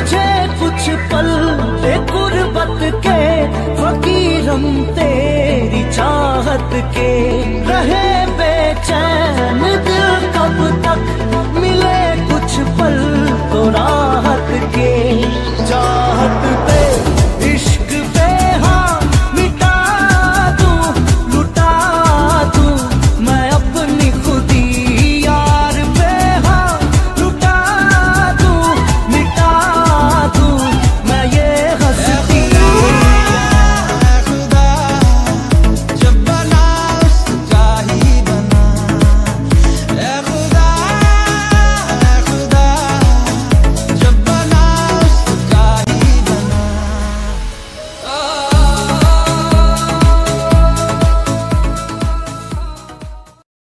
तुझे कुछ पल दे गुरबत के, फकीरम तेरी चाहत के। रहे बेचैन दिल कब तक मिले कुछ पल तो राह